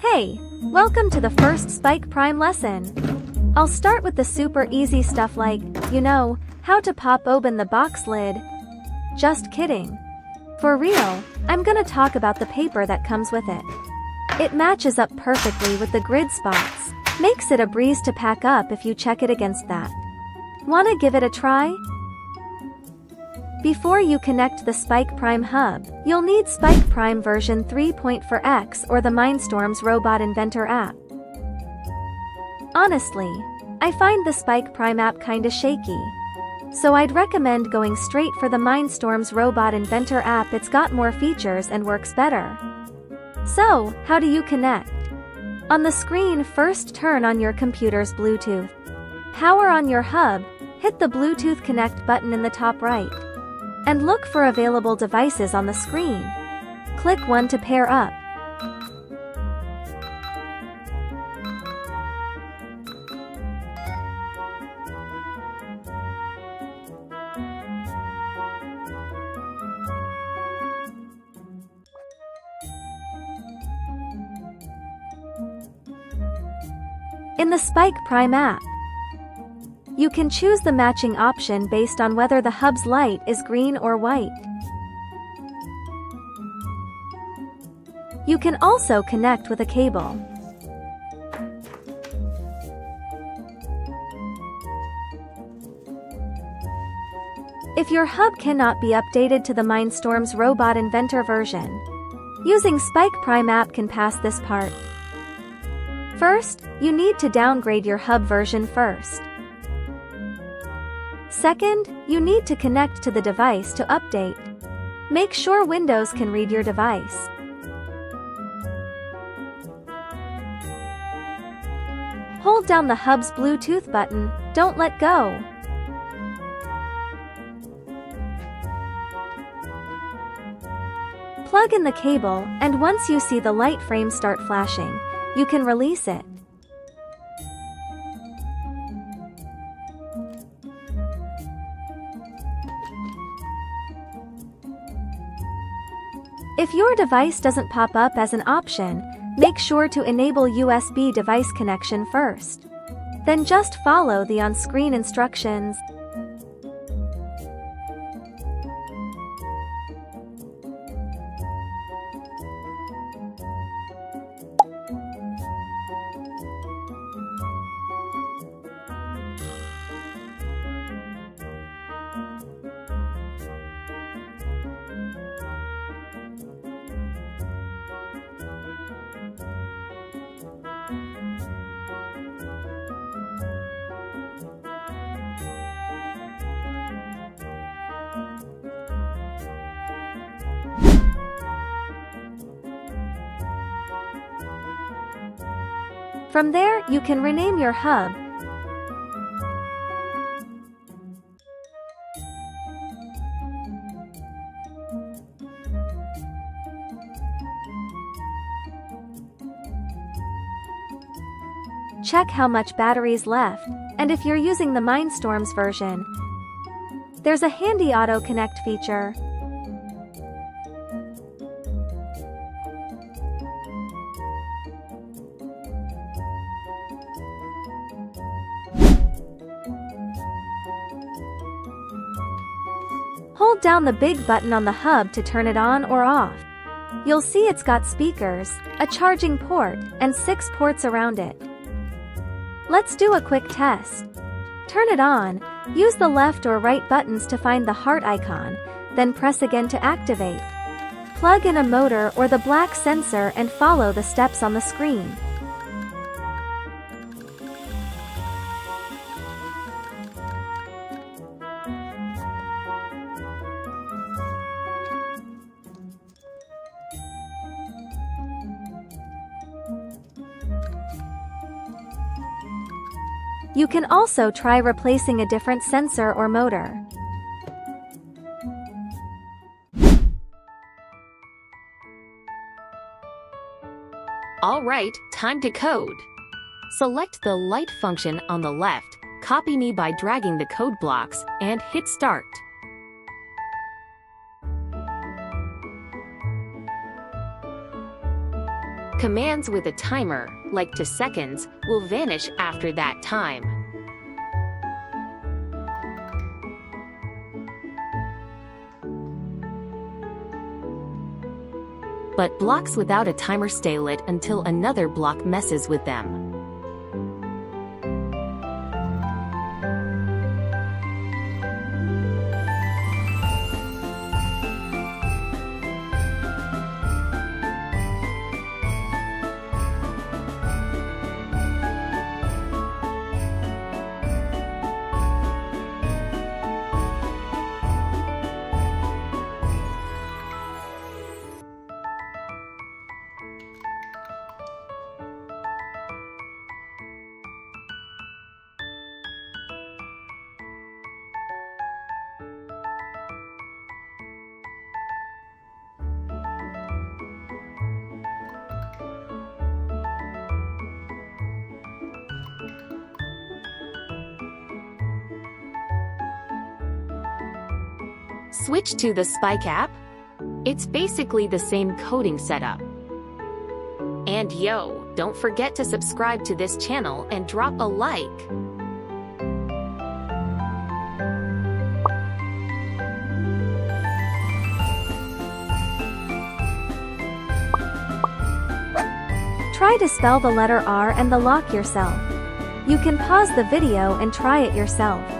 Hey, welcome to the first Spike Prime lesson. I'll start with the super easy stuff like, you know, how to pop open the box lid. Just kidding. For real, I'm gonna talk about the paper that comes with it. It matches up perfectly with the grid spots, makes it a breeze to pack up if you check it against that. Wanna give it a try? Before you connect the Spike Prime hub, you'll need Spike Prime version 3.4x or the Mindstorms Robot Inventor app. Honestly, I find the Spike Prime app kinda shaky. So I'd recommend going straight for the Mindstorms Robot Inventor app it's got more features and works better. So, how do you connect? On the screen first turn on your computer's Bluetooth. Power on your hub, hit the Bluetooth connect button in the top right and look for available devices on the screen. Click one to pair up. In the Spike Prime app, you can choose the matching option based on whether the hub's light is green or white. You can also connect with a cable. If your hub cannot be updated to the Mindstorms Robot Inventor version, using Spike Prime app can pass this part. First, you need to downgrade your hub version first. Second, you need to connect to the device to update. Make sure Windows can read your device. Hold down the hub's Bluetooth button, don't let go. Plug in the cable, and once you see the light frame start flashing, you can release it. If your device doesn't pop up as an option, make sure to enable USB device connection first. Then just follow the on-screen instructions. From there, you can rename your hub. Check how much battery's left, and if you're using the Mindstorms version, there's a handy auto connect feature. Down the big button on the hub to turn it on or off. You'll see it's got speakers, a charging port, and six ports around it. Let's do a quick test. Turn it on, use the left or right buttons to find the heart icon, then press again to activate. Plug in a motor or the black sensor and follow the steps on the screen. You can also try replacing a different sensor or motor. All right, time to code. Select the light function on the left, copy me by dragging the code blocks, and hit start. Commands with a timer, like two seconds, will vanish after that time. But blocks without a timer stay lit until another block messes with them. Switch to the Spike app. It's basically the same coding setup. And yo, don't forget to subscribe to this channel and drop a like. Try to spell the letter R and the lock yourself. You can pause the video and try it yourself.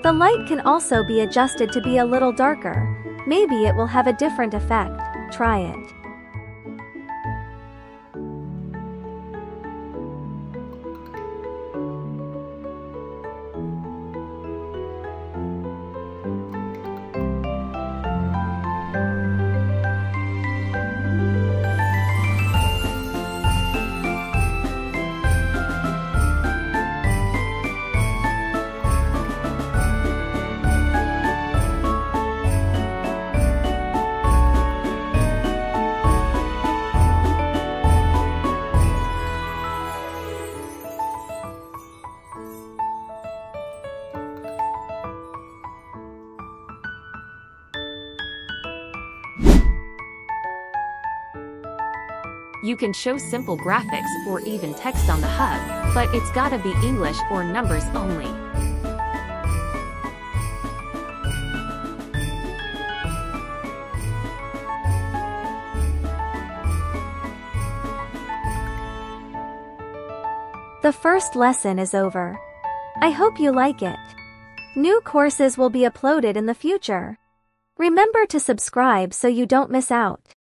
The light can also be adjusted to be a little darker. Maybe it will have a different effect. Try it. You can show simple graphics or even text on the hub, but it's gotta be English or numbers only. The first lesson is over. I hope you like it. New courses will be uploaded in the future. Remember to subscribe so you don't miss out.